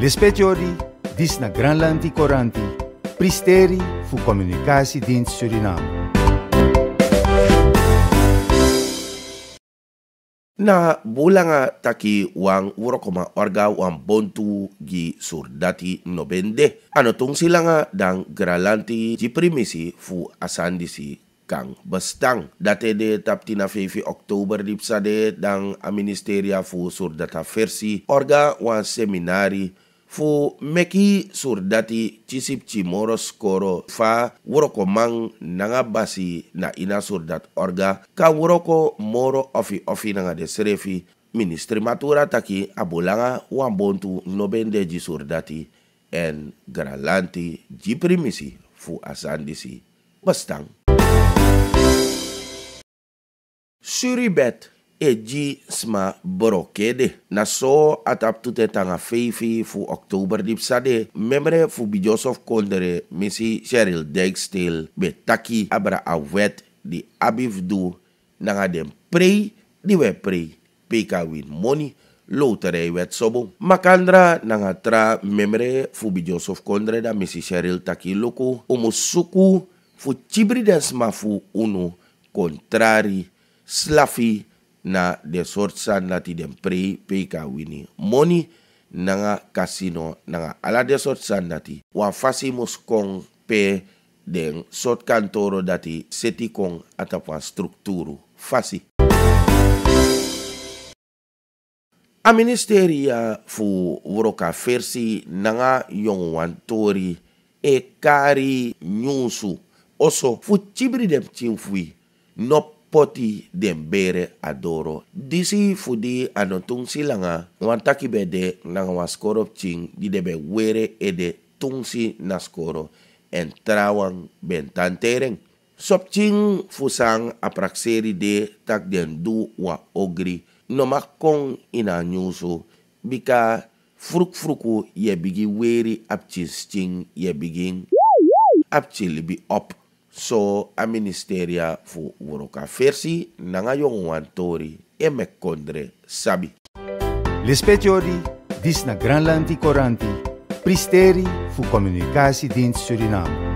Lespetiori, dis na Granlandi Coranti, pristeri fu Dienst Suriname. Na bulanga taki wang urokoma orga wang bontu gi surdati nobende. Ano tung silanga dang gralanti ji primisi fu asandisi kang bestang. Date de tapti na Oktober dipsa de dang a ministeria fu surdata versi orga wan seminari fu meki surdati cisip cimoro skoro fa wuroko mang nanga basi na ina surdat orga. Ka wuroko moro ofi ofi nanga de serefi ministri matura taki abulanga wambontu nobende ji surdati en gralanti ji primisi fu asandisi. Bastang. Suribet e ji sma borokede. Na so atap tute tanga feifi fu oktober dip sade. Membre fu bi Joseph Kondere misi Cheryl Dijkstil be taki abra awet di abif du nanga dem prei di we prei. Peka win money loterij wet sobo. Makandra nanga tra membre fu bi Joseph Kondere da misi Cheryl taki loko. Omo suku fu chibri sma fu unu contrari slafi na de sort san lati den pre peka wini. Money nanga casino nanga ala de sort san lati wan fasi mos kong pe den sort kantoro dati seti kong atapa strukturu. Fasi. A ministeria fu woroka versi nanga yong wan tori e kari nyusu. Oso fu chibri dem chin fui nop poti den bere adoro. Disi fudi anotung silanga wantaki bede nanga waskoro ching di debe were ede tungsi naskoro en trawang bentantereng. Sopching fusang aprakseri de tak den du wa ogri nomakong ina nyusu bika fruk fruku ye bigi weri apchis ching ye bigin apchil bi op so a ministeria fu uroka versi nanga yung wantori e mekondre sabi. Lispetiori, dis na Granlandi Coranti, pristeri fu Dienst Suriname.